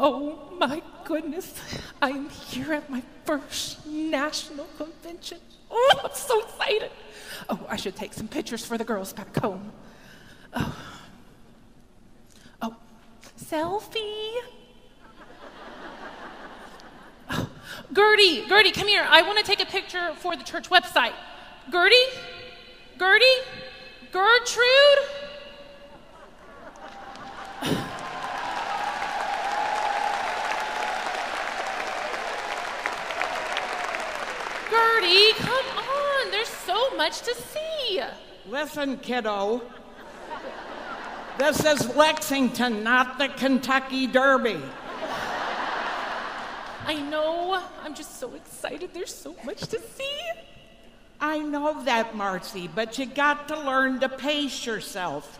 Oh my goodness. I'm here at my first national convention. Oh, I'm so excited. Oh, I should take some pictures for the girls back home. Oh. Oh, selfie. Oh, Gertie, Gertie, come here. I want to take a picture for the church website. Gertie? Gertie? Gertrude? Come on. There's so much to see. Listen, kiddo. This is Lexington, not the Kentucky Derby. I know. I'm just so excited. There's so much to see. I know that, Marcy, but you got to learn to pace yourself.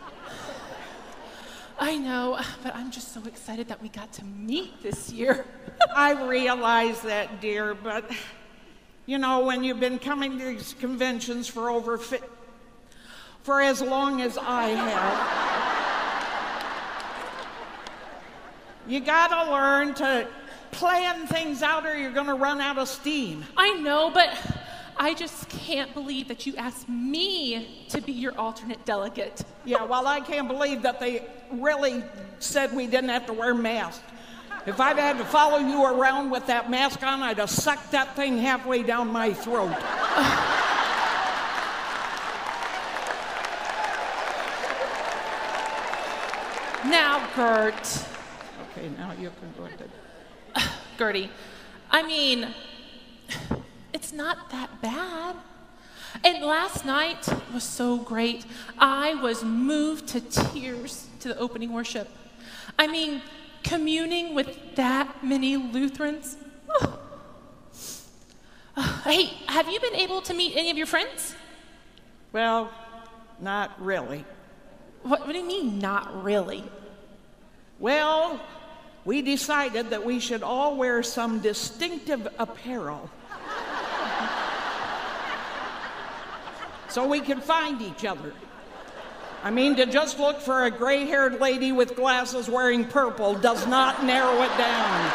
I know, but I'm just so excited that we got to meet this year. I realize that, dear, but you know, when you've been coming to these conventions for over fi- for as long as I have, you got to learn to plan things out or you're going to run out of steam. I know, but I just can't believe that you asked me to be your alternate delegate. Yeah, well, I can't believe that they really said we didn't have to wear masks. If I'd had to follow you around with that mask on, I'd have sucked that thing halfway down my throat. Now, Gert. Okay, now you can go ahead. Gertie, I mean, it's not that bad. And last night was so great. I was moved to tears to the opening worship. I mean, communing with that many Lutherans. Oh. oh. Hey, have you been able to meet any of your friends? Well, not really. What, what do you mean, not really? Well, we decided that we should all wear some distinctive apparel so we can find each other. I mean, to just look for a gray haired lady with glasses wearing purple does not narrow it down.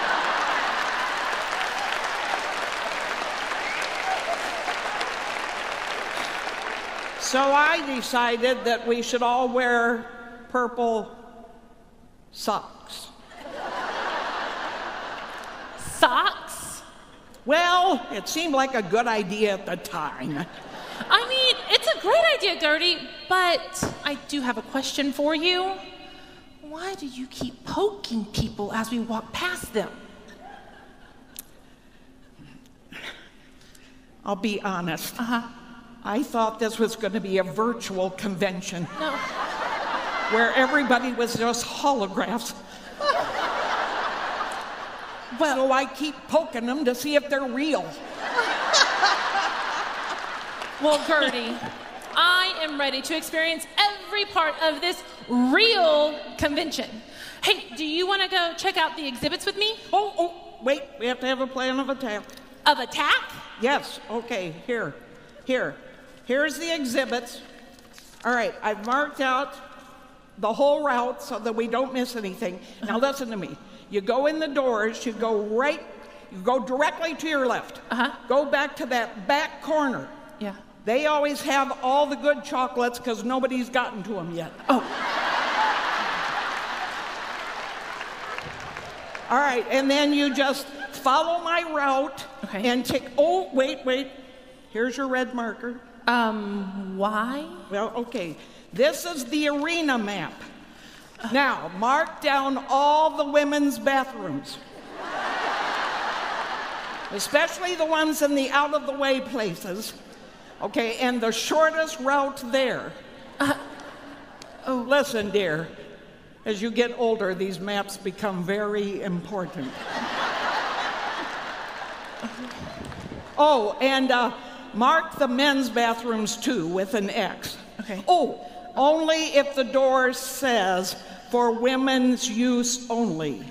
So I decided that we should all wear purple socks. Socks? Well, it seemed like a good idea at the time. I mean, it's a great idea, Gertie, but I do have a question for you. Why do you keep poking people as we walk past them? I'll be honest. Uh huh. I thought this was going to be a virtual convention No. where everybody was just holographs. Well, So I keep poking them to see if they're real. well, Gertie, I am ready to experience every part of this real convention. Hey, do you want to go check out the exhibits with me? Oh, oh, wait, we have to have a plan of attack. Of attack? Yes, okay, here, here. Here's the exhibits. All right, I've marked out the whole route so that we don't miss anything. Now listen to me. You go in the doors, you go right, you go directly to your left. Uh-huh. Go back to that back corner. Yeah. They always have all the good chocolates because nobody's gotten to them yet. Oh, All right, and then you just follow my route Okay. and take. Oh, wait, wait. Here's your red marker. um, why? Well, okay. This is the arena map. Now, mark down all the women's bathrooms, especially the ones in the out of the way places. Okay, and the shortest route there. oh, listen, dear. As you get older, these maps become very important. Oh, and uh, mark the men's bathrooms too with an X. Okay. Oh, only if the door says for women's use only.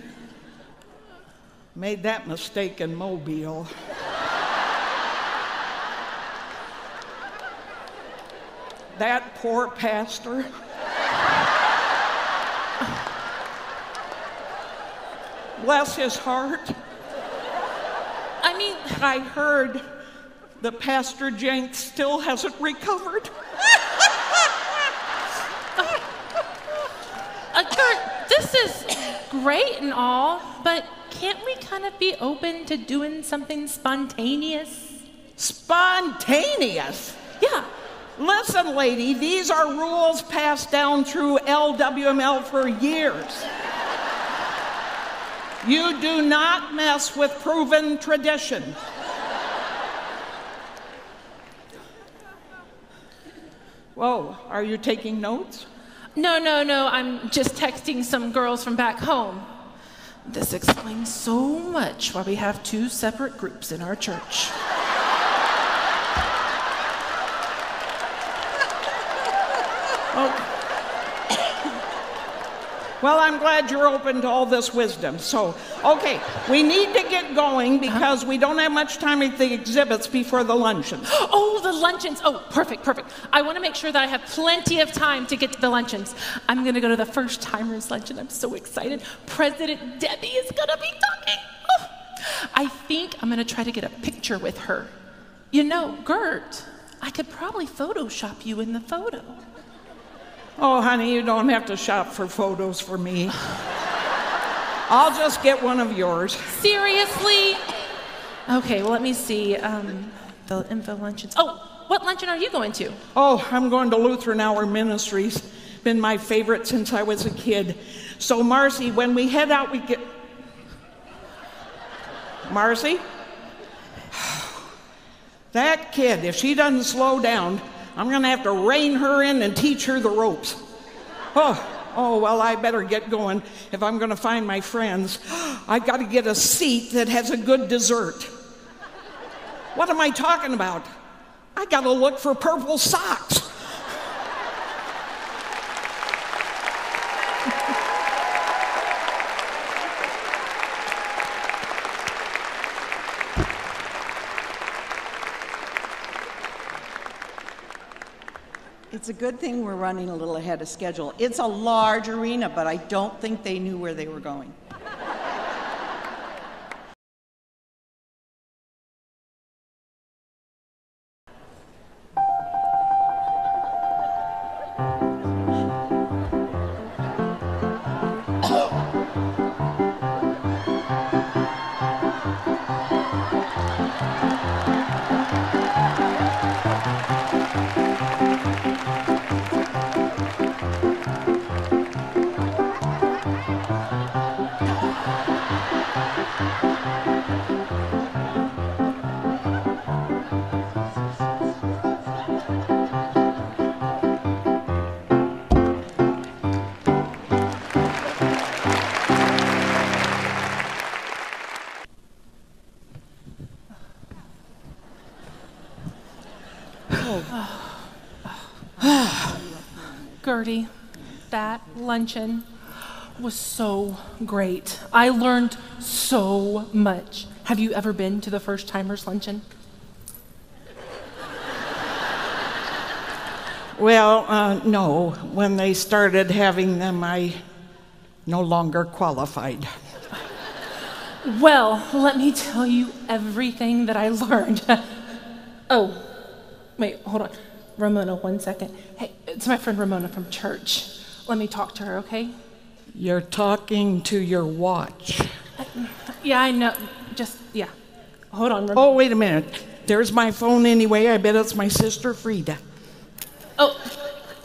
Made that mistake in Mobile. That poor pastor. bless his heart. I mean, I heard that Pastor Jenks still hasn't recovered. uh, this is great and all, but can't we kind of be open to doing something spontaneous? Spontaneous? Yeah. Listen, lady, these are rules passed down through LWML for years. You do not mess with proven tradition. Whoa, are you taking notes? No, no, no, I'm just texting some girls from back home. This explains so much why we have two separate groups in our church. Oh. Well, I'm glad you're open to all this wisdom. So, okay, we need to get going uh-huh. because we don't have much time at the exhibits before the luncheons. Oh, the luncheons. Oh, perfect, perfect. I want to make sure that I have plenty of time to get to the luncheons. I'm going to go to the first timers luncheon. I'm so excited. President Debbie is going to be talking. Oh, I think I'm going to try to get a picture with her. You know, Gert, I could probably Photoshop you in the photo. Oh, honey, you don't have to shop for photos for me. I'll just get one of yours. Seriously? Okay, well, let me see. Um, the info luncheons. Oh, what luncheon are you going to? Oh, I'm going to Lutheran Hour Ministries. Been my favorite since I was a kid. So, Marcy, when we head out, we get. Marcy? That kid, if she doesn't slow down, I'm going to have to rein her in and teach her the ropes. Oh, oh, well, I better get going if I'm going to find my friends. I've got to get a seat that has a good dessert. What am I talking about? I got to look for purple socks. It's a good thing we're running a little ahead of schedule. It's a large arena, but I don't think they knew where they were going. Gertie, that luncheon was so great. I learned so much. Have you ever been to the first timers luncheon? Well, uh, no. When they started having them, I no longer qualified. Well, let me tell you everything that I learned. oh, wait, hold on. Ramona, one second. Hey, it's my friend Ramona from church. Let me talk to her, okay? You're talking to your watch. Yeah, I know. Just, yeah. Hold on. Ram- Oh, wait a minute. There's my phone anyway. I bet it's my sister Frida. Oh,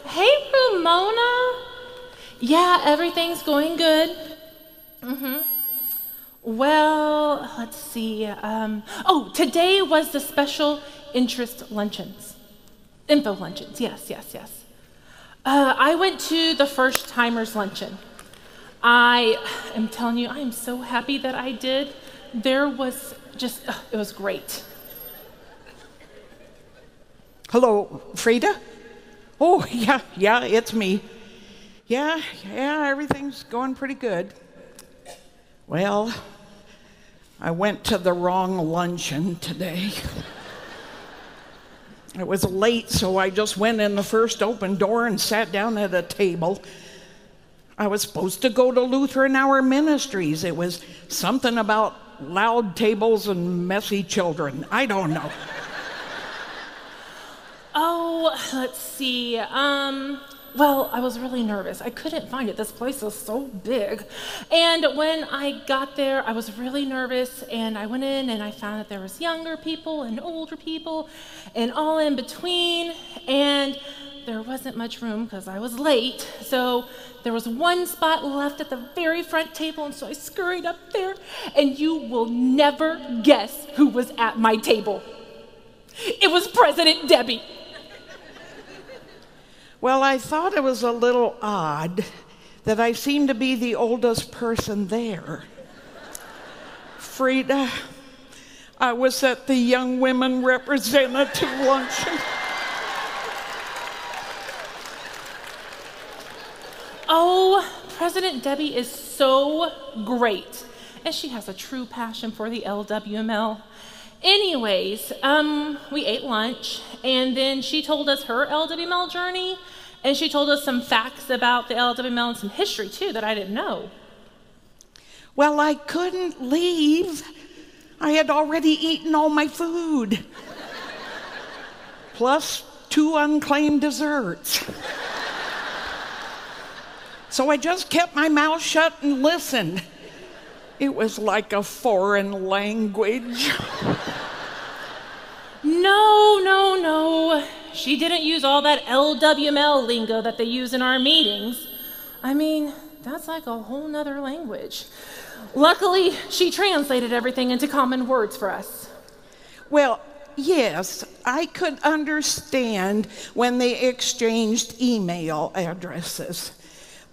hey, Ramona. Yeah, everything's going good. Mm-hmm. Well, let's see. Um, oh, today was the special interest luncheons. Info luncheons, yes, yes, yes. Uh, I went to the first timers luncheon. I am telling you, I am so happy that I did. There was just, uh, it was great. Hello, Frida? Oh, yeah, yeah, it's me. Yeah, yeah, everything's going pretty good. Well, I went to the wrong luncheon today. It was late, so I just went in the first open door and sat down at a table. I was supposed to go to Lutheran Hour Ministries. It was something about loud tables and messy children. I don't know. Oh, let's see. Um, well, I was really nervous. I couldn't find it. This place is so big. And when I got there, I was really nervous and I went in and I found that there was younger people and older people and all in between and there wasn't much room because I was late. So there was one spot left at the very front table and so I scurried up there and you will never guess who was at my table. It was President Debbie. Well, I thought it was a little odd that I seemed to be the oldest person there. Frida, I was at the Young Women Representative Luncheon. Oh, President Debbie is so great, and she has a true passion for the LWML. Anyways, um, we ate lunch, and then she told us her LWML journey, and she told us some facts about the LWML and some history too that I didn't know. Well, I couldn't leave. I had already eaten all my food, plus two unclaimed desserts. So I just kept my mouth shut and listened. It was like a foreign language. No, no, no. She didn't use all that LWML lingo that they use in our meetings. I mean, that's like a whole nother language. Luckily, she translated everything into common words for us. Well, yes, I could understand when they exchanged email addresses.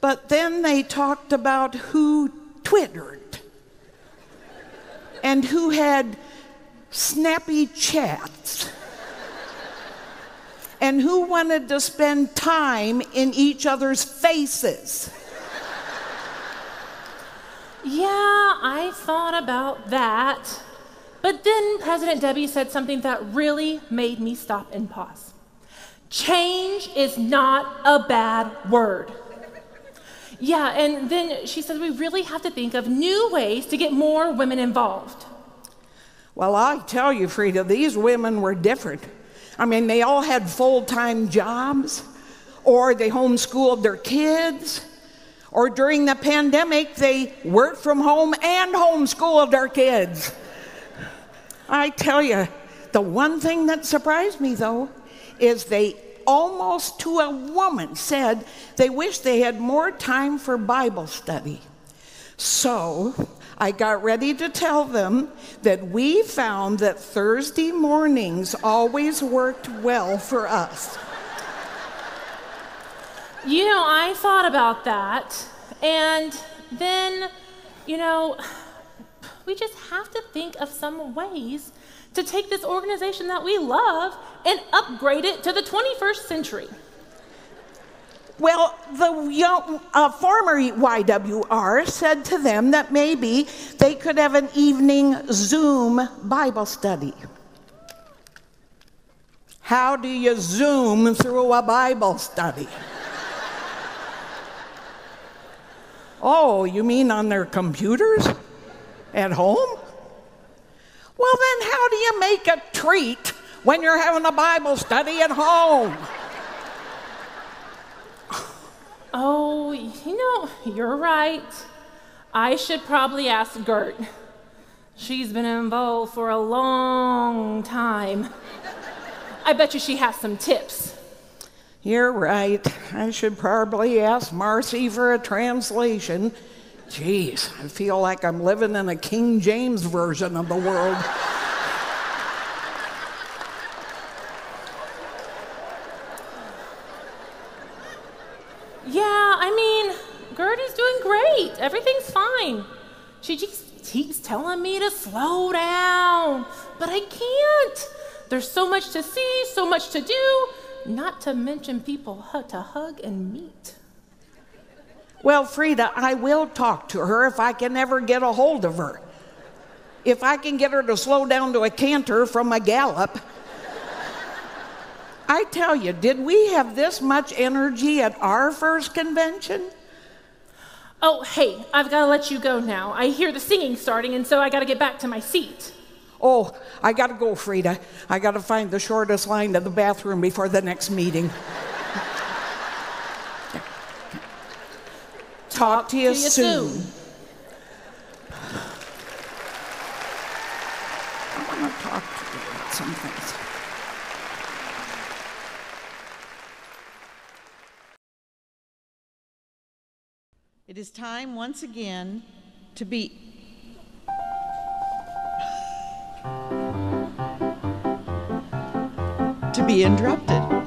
But then they talked about who Twittered and who had snappy chats and who wanted to spend time in each other's faces. Yeah, I thought about that. But then President Debbie said something that really made me stop and pause. Change is not a bad word. Yeah, and then she said we really have to think of new ways to get more women involved. Well, I tell you, Frida, these women were different. I mean, they all had full time jobs, or they homeschooled their kids, or during the pandemic, they worked from home and homeschooled their kids. I tell you, the one thing that surprised me, though, is they almost to a woman said they wish they had more time for Bible study. So I got ready to tell them that we found that Thursday mornings always worked well for us. You know, I thought about that, and then, you know, we just have to think of some ways to take this organization that we love and upgrade it to the 21st century. Well, the young, uh, former YWR said to them that maybe they could have an evening Zoom Bible study. How do you Zoom through a Bible study? oh, you mean on their computers? At home? Well, then, how do you make a treat when you're having a Bible study at home? Oh, you know, you're right. I should probably ask Gert. She's been involved for a long time. I bet you she has some tips. You're right. I should probably ask Marcy for a translation. Jeez, I feel like I'm living in a King James version of the world. Yeah, I mean, Gertie's doing great. Everything's fine. She just keeps telling me to slow down, but I can't. There's so much to see, so much to do, not to mention people to hug and meet. Well, Frida, I will talk to her if I can ever get a hold of her. If I can get her to slow down to a canter from a gallop. I tell you, did we have this much energy at our first convention? Oh, hey, I've got to let you go now. I hear the singing starting, and so I got to get back to my seat. Oh, I gotta go, Frida. I gotta find the shortest line to the bathroom before the next meeting. Talk to you, to you soon. soon. I want to talk to you about some things. It is time once again to be. to be interrupted.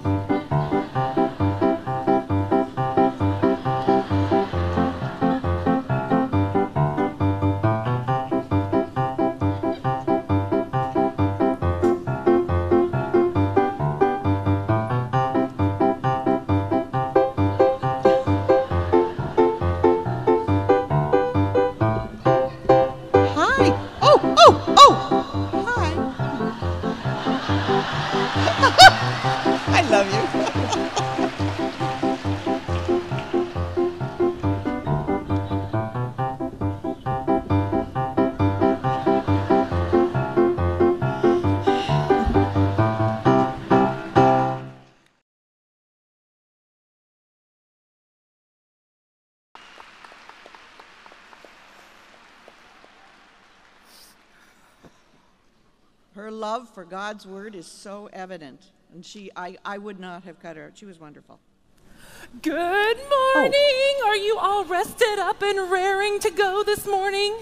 Her love for God's word is so evident. And she, I, I would not have cut her out. She was wonderful. Good oh. morning. Are you all rested up and raring to go this morning?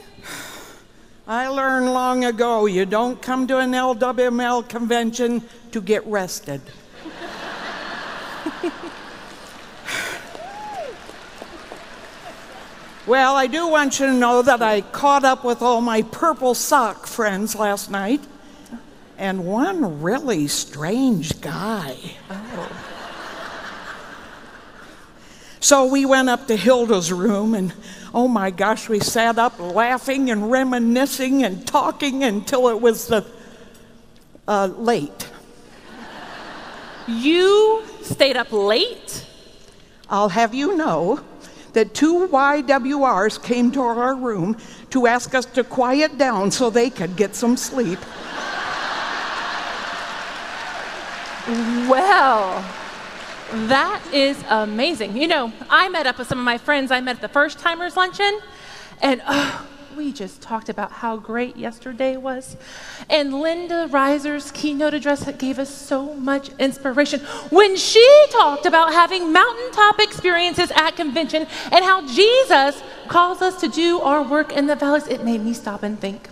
I learned long ago you don't come to an LWML convention to get rested. well, I do want you to know that I caught up with all my purple sock friends last night, and one really strange guy. So we went up to Hilda's room, and oh my gosh, we sat up laughing and reminiscing and talking until it was the uh, late. You stayed up late? I'll have you know that two YWRs came to our room to ask us to quiet down so they could get some sleep. Well, that is amazing. You know, I met up with some of my friends I met at the First Timers Luncheon, and oh, we just talked about how great yesterday was. And Linda Reiser's keynote address gave us so much inspiration when she talked about having mountaintop experiences at convention and how Jesus calls us to do our work in the valleys. It made me stop and think.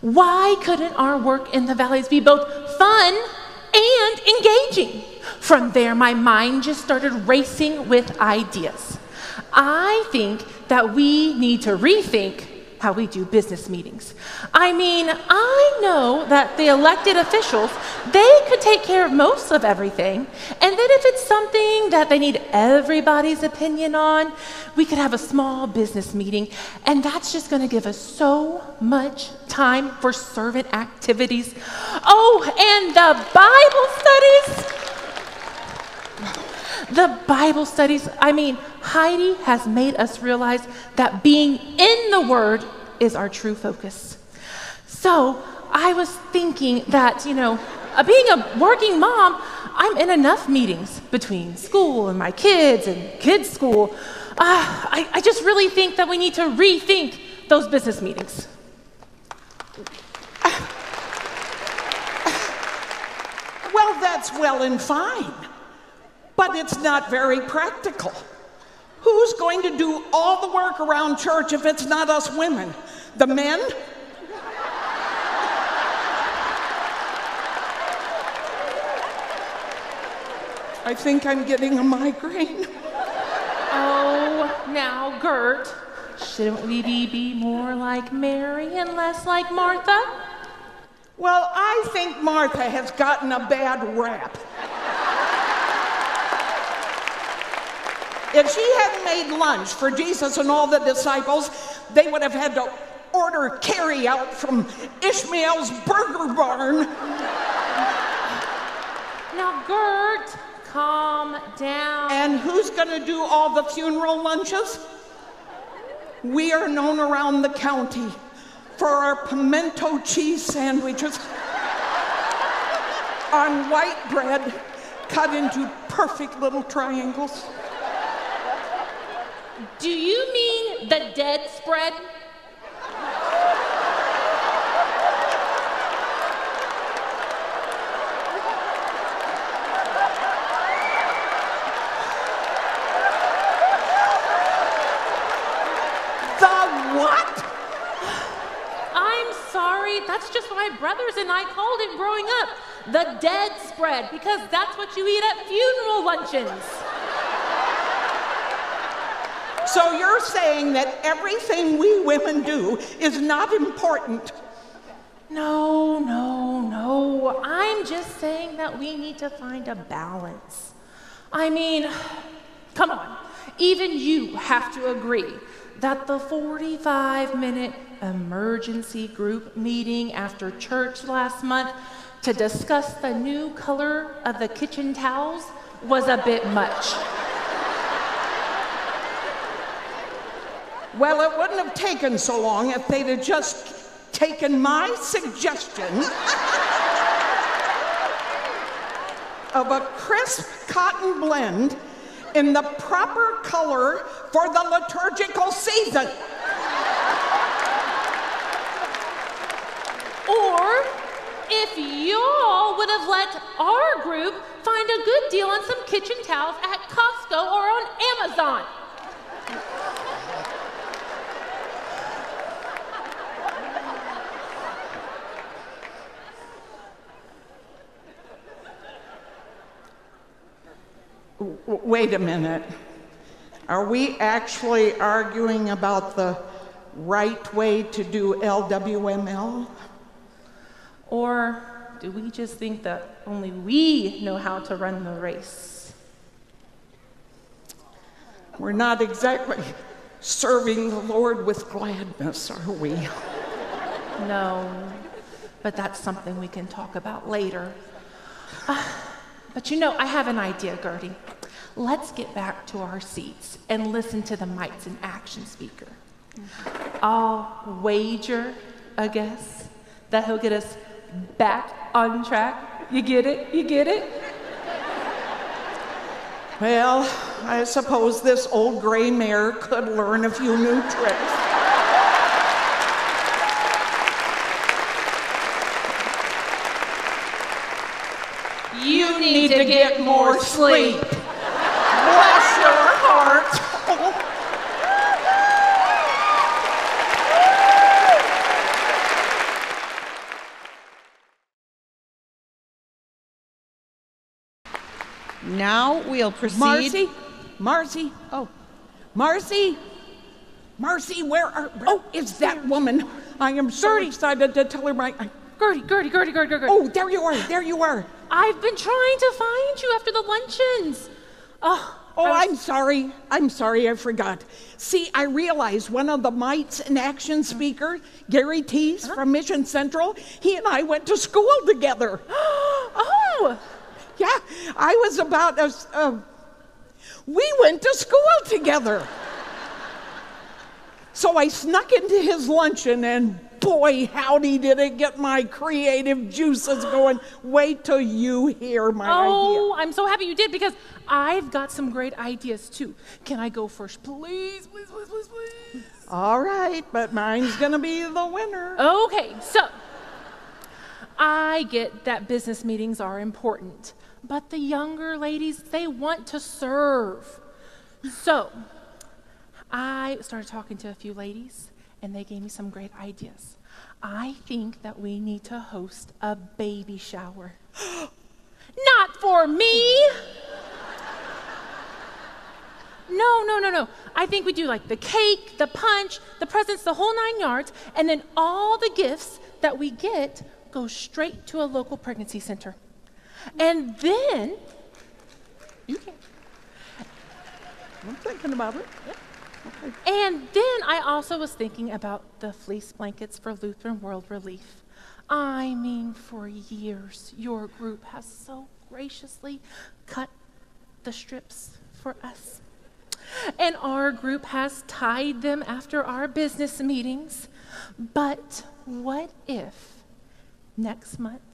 Why couldn't our work in the valleys be both fun and engaging? From there, my mind just started racing with ideas. I think that we need to rethink how we do business meetings. I mean, I know that the elected officials, they could take care of most of everything. And then if it's something that they need everybody's opinion on, we could have a small business meeting. And that's just going to give us so much time for servant activities. Oh, and the Bible studies. The Bible studies, I mean, Heidi has made us realize that being in the Word is our true focus. So I was thinking that, you know, uh, being a working mom, I'm in enough meetings between school and my kids and kids' school. Uh, I, I just really think that we need to rethink those business meetings. Well, that's well and fine, but it's not very practical. Who's going to do all the work around church if it's not us women? The men? I think I'm getting a migraine. Oh, now, Gert, shouldn't we be, more like Mary and less like Martha? Well, I think Martha has gotten a bad rap. If she hadn't made lunch for Jesus and all the disciples, they would have had to order carry out from Ishmael's burger barn. Now, Gert, calm down. And who's going to do all the funeral lunches? We are known around the county for our pimento cheese sandwiches on white bread cut into perfect little triangles. Do you mean the dead spread? The what? I'm sorry, that's just what my brothers and I called it growing up. The dead spread, because that's what you eat at funeral luncheons. So you're saying that everything we women do is not important? No, no, no. I'm just saying that we need to find a balance. I mean, come on. Even you have to agree that the 45 minute emergency group meeting after church last month to discuss the new color of the kitchen towels was a bit much. Well, it wouldn't have taken so long if they'd have just taken my suggestion of a crisp cotton blend in the proper color for the liturgical season. Or if y'all would have let our group find a good deal on some kitchen towels at Costco or on Amazon. Wait a minute. Are we actually arguing about the right way to do LWML? Or do we just think that only we know how to run the race? We're not exactly serving the Lord with gladness, are we? No, but that's something we can talk about later. Ah, but you know, I have an idea, Gertie. Let's get back to our seats and listen to the mites in action speaker. Mm-hmm. I'll wager, I guess, that he'll get us back on track. You get it? You get it? Well, I suppose this old gray mare could learn a few new tricks. You need, to, get, more sleep. Bless your heart. Now we'll proceed. Marcy? Marcy? Oh, Marcy? Marcy, where are. Oh, it's that woman. I am so excited to tell her my. Gertie, Gertie, Gertie, Gertie, Gertie. Oh, there you are. There you are. I've been trying to find you after the luncheons. Oh, Oh, I was- I'm sorry. I'm sorry, I forgot. See, I realized one of the Mites in Action uh-huh. speakers, Gary Thies uh-huh. from Mission Central, he and I went to school together. oh, Yeah, I was about as. Uh, we went to school together. So I snuck into his luncheon, and boy, howdy did it get my creative juices going. Wait till you hear my idea. oh, I'm so happy you did because I've got some great ideas too. Can I go first, please, please, please, please, please? All right, but mine's gonna be the winner. Okay, so I get that business meetings are important, but the younger ladies, they want to serve. So I started talking to a few ladies, and they gave me some great ideas. I think that we need to host a baby shower. Not for me! No, no, no, no. I think we do like the cake, the punch, the presents, the whole nine yards, and then all the gifts that we get go straight to a local pregnancy center. And then, you can. I'm thinking about it. And then I also was thinking about the fleece blankets for Lutheran World Relief. I mean, for years, your group has so graciously cut the strips for us. and our group has tied them after our business meetings. But what if next month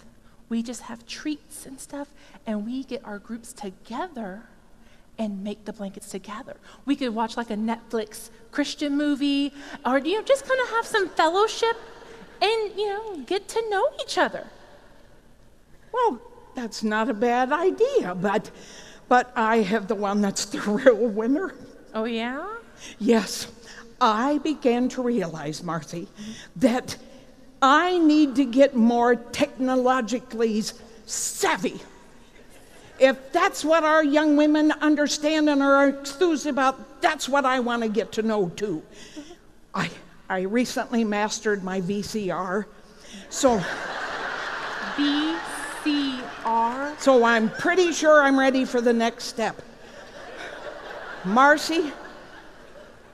we just have treats and stuff and we get our groups together and make the blankets together? We could watch like a Netflix Christian movie or, you know, just kind of have some fellowship and, you know, get to know each other. Well, that's not a bad idea, but but I have the one that's the real winner. Oh, yeah? Yes, I began to realize, Marcy, that I need to get more technologically savvy. If that's what our young women understand and are enthused about, that's what I want to get to know too. I, I recently mastered my VCR, so. VCR? So I'm pretty sure I'm ready for the next step. Marcy,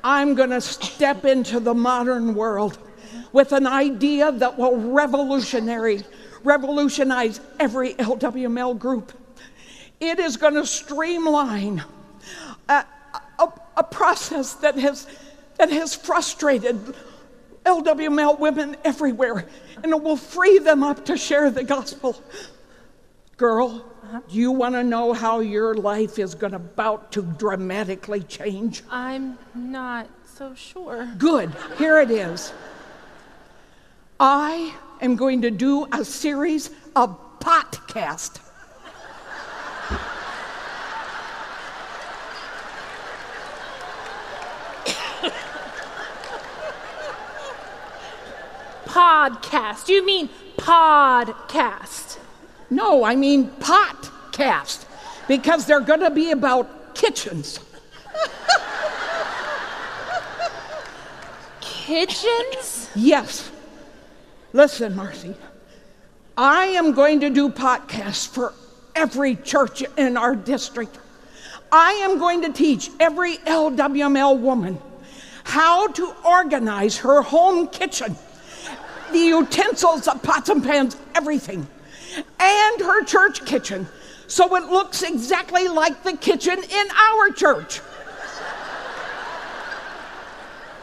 I'm going to step into the modern world with an idea that will revolutionary, revolutionize every LWML group. It is going to streamline a, a, a process that has, that has frustrated LWML women everywhere, and it will free them up to share the gospel. Girl, uh-huh. do you want to know how your life is going to about to dramatically change? I'm not so sure. Good. Here it is. I am going to do a series of podcast. Podcast. You mean podcast? No, I mean podcast, because they're going to be about kitchens. Kitchens? Yes. Listen, Marcy, I am going to do podcasts for every church in our district. I am going to teach every LWML woman how to organize her home kitchen, the utensils, the pots and pans, everything, and her church kitchen, so it looks exactly like the kitchen in our church.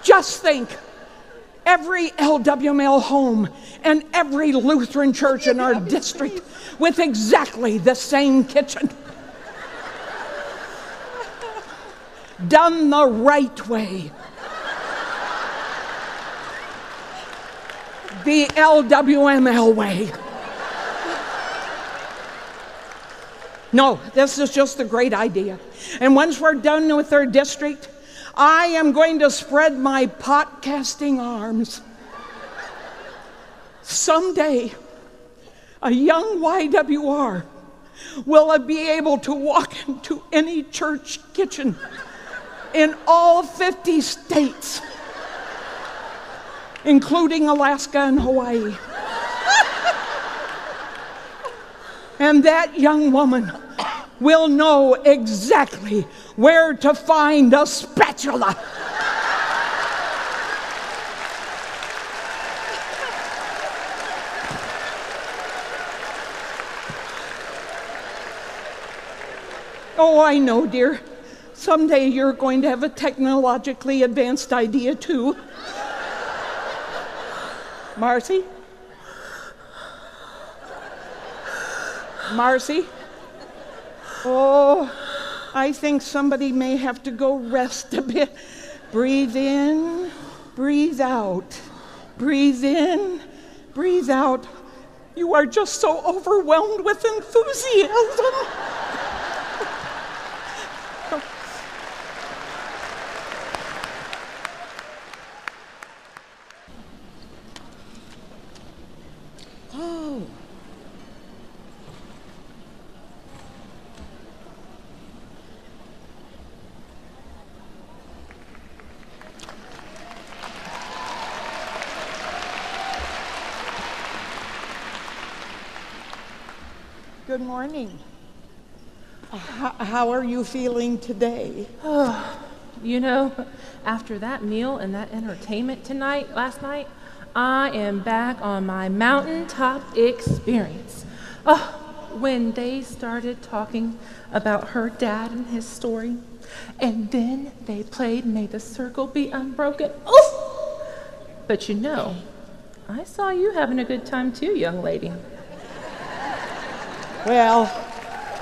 Just think every LWML home and every Lutheran church in our district with exactly the same kitchen. Done the right way. The LWML way. No, this is just a great idea. And once we're done with our district, I am going to spread my podcasting arms. Someday, a young YWR will be able to walk into any church kitchen in all 50 states, including Alaska and Hawaii. And that young woman will know exactly where to find a spatula. Oh, I know, dear. Someday you're going to have a technologically advanced idea, too. Marcy? Marcy? Oh, I think somebody may have to go rest a bit. Breathe in, breathe out. Breathe in, breathe out. You are just so overwhelmed with enthusiasm. Good morning. How are you feeling today? You know, after that meal and that entertainment tonight, last night, I am back on my mountaintop experience. Oh, when they started talking about her dad and his story, And then they played May the Circle Be Unbroken. Oof! But you know, I saw you having a good time too, young lady. Well,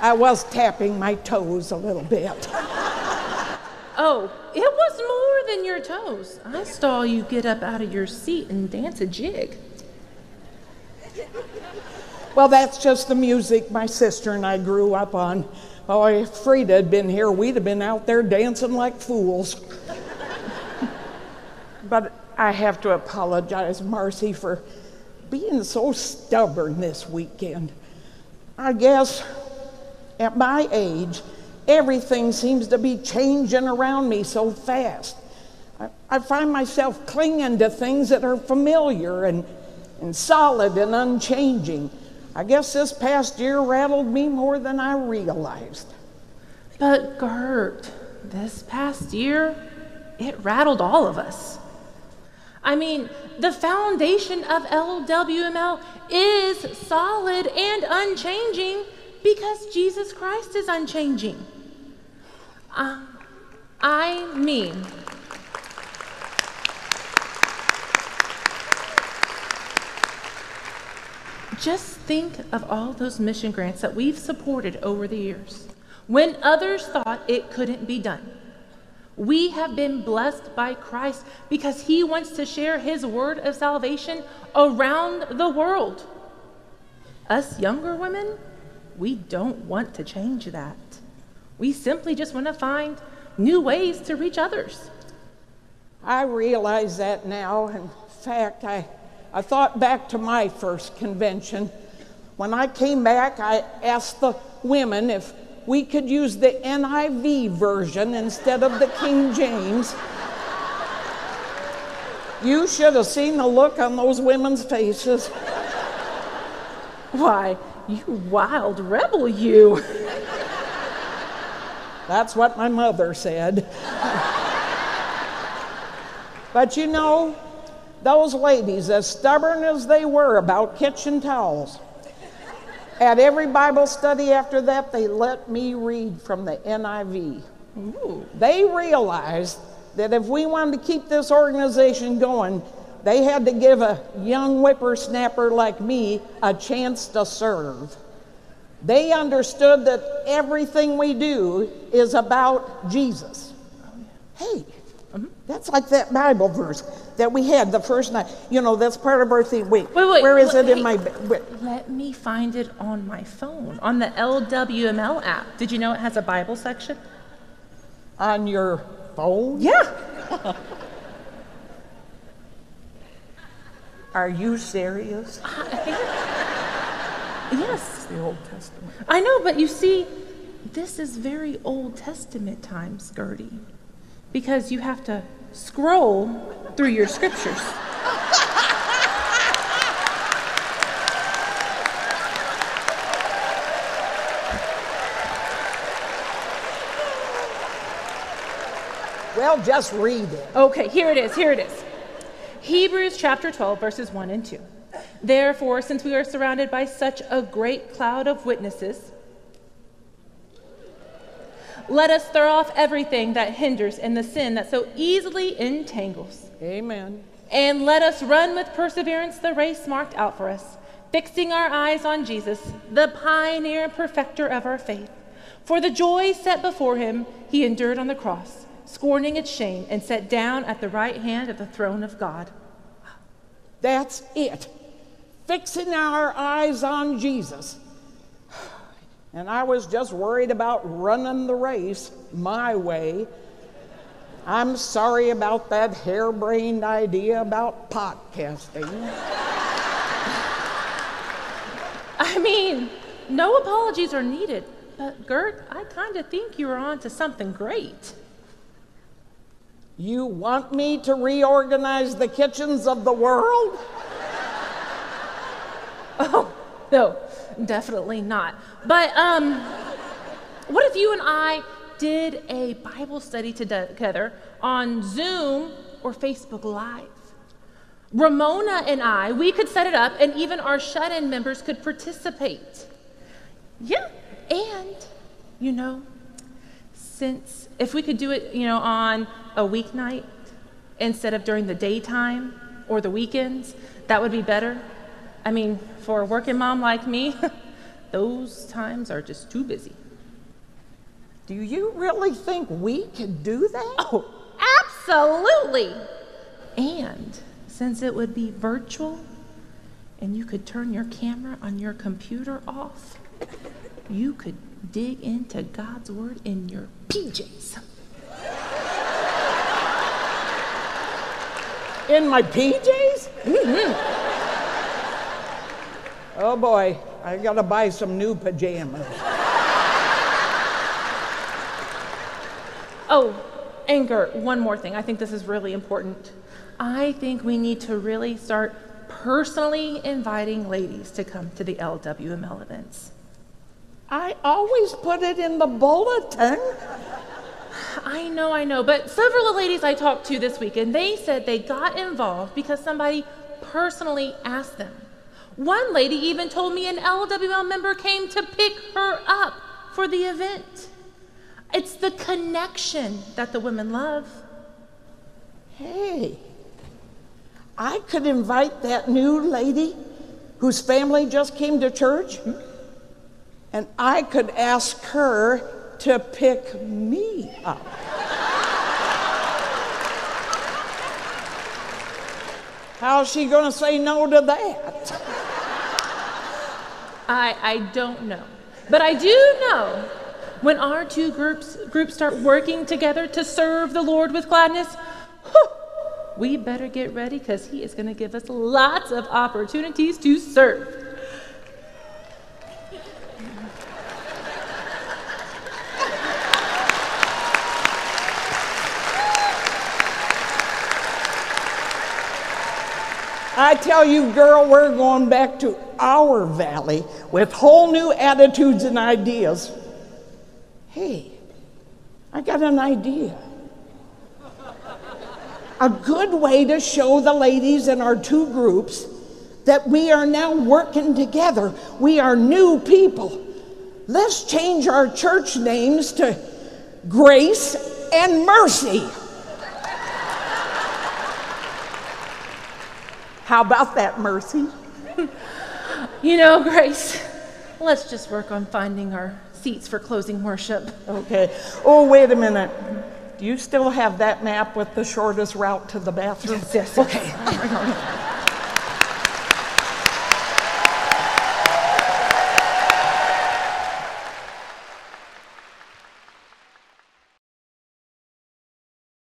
I was tapping my toes a little bit. Oh, it was more than your toes. I saw you get up out of your seat and dance a jig. Well, that's just the music my sister and I grew up on. Oh, if Frida had been here, we'd have been out there dancing like fools. but I have to apologize, Marcy, for being so stubborn this weekend. I guess at my age, everything seems to be changing around me so fast. I, I find myself clinging to things that are familiar and, and solid and unchanging. I guess this past year rattled me more than I realized. But Gert, this past year, it rattled all of us. I mean, the foundation of LWML is solid and unchanging because Jesus Christ is unchanging. Uh, I mean, Just think of all those mission grants that we've supported over the years when others thought it couldn't be done. We have been blessed by Christ because he wants to share his word of salvation around the world. Us younger women, we don't want to change that. We simply just want to find new ways to reach others. I realize that now. In fact, I I thought back to my first convention. When I came back, I asked the women if we could use the NIV version instead of the King James. You should have seen the look on those women's faces. Why, you wild rebel, you. That's what my mother said. but you know, those ladies, as stubborn as they were about kitchen towels, at every Bible study after that, they let me read from the NIV. Ooh. They realized that if we wanted to keep this organization going, they had to give a young whippersnapper like me a chance to serve. They understood that everything we do is about Jesus. Hey, Mm-hmm. That's like that Bible verse that we had the first night. You know, that's part of our thing. Wait, wait, wait where is wait, it in my? Wait. Let me find it on my phone on the LWML app. Did you know it has a Bible section? On your phone? Yeah. Are you serious? yes. The Old Testament. I know, but you see, this is very Old Testament times, Gertie because you have to scroll through your scriptures. Well, just read it. Okay, here it is. Here it is. Hebrews chapter 12, verses 1 and 2. Therefore, since we are surrounded by such a great cloud of witnesses, let us throw off everything that hinders and the sin that so easily entangles. Amen. And let us run with perseverance the race marked out for us, fixing our eyes on Jesus, the pioneer and perfecter of our faith. For the joy set before him, he endured on the cross, scorning its shame, and sat down at the right hand of the throne of God. That's it. Fixing our eyes on Jesus. And I was just worried about running the race my way. I'm sorry about that harebrained idea about podcasting. I mean, no apologies are needed, but Gert, I kind of think you are on to something great. You want me to reorganize the kitchens of the world? Oh, no, definitely not. But um, what if you and I did a Bible study together on Zoom or Facebook Live? Ramona and I, we could set it up, and even our shut in members could participate. Yeah, and you know, since if we could do it, you know, on a weeknight instead of during the daytime or the weekends, that would be better. I mean, for a working mom like me, those times are just too busy. Do you really think we could do that? Oh, absolutely. And since it would be virtual and you could turn your camera on your computer off, you could dig into God's Word in your PJs. In my PJs? Mm-hmm. Oh boy, I gotta buy some new pajamas. Oh, and Gert, one more thing. I think this is really important. I think we need to really start personally inviting ladies to come to the LWML events. I always put it in the bulletin. I know, I know, but several of the ladies I talked to this weekend, they said they got involved because somebody personally asked them. One lady even told me an LWML member came to pick her up for the event. It's the connection that the women love. Hey, I could invite that new lady whose family just came to church, and I could ask her to pick me up. How's she going to say no to that? I, I don't know. But I do know when our two groups, groups start working together to serve the Lord with gladness, whew, we better get ready because He is going to give us lots of opportunities to serve. I tell you, girl, we're going back to our valley with whole new attitudes and ideas. Hey, I got an idea. A good way to show the ladies in our two groups that we are now working together. We are new people. Let's change our church names to Grace and Mercy. How about that, Mercy? You know, Grace, let's just work on finding our seats for closing worship. Okay. Oh, wait a minute. Do you still have that map with the shortest route to the bathroom? Yes, yes. okay.